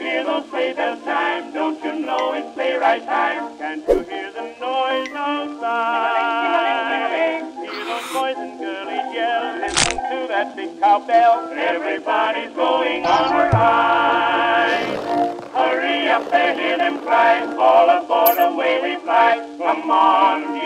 Hear those sleigh bells chime. Don't you know it's sleigh ride time? Can't you hear the noise outside? Hear those boys and girlies yell. Listen to that big cowbell. Everybody's going on a ride. Hurry up there, hear them cry. All aboard, away we fly. Come on,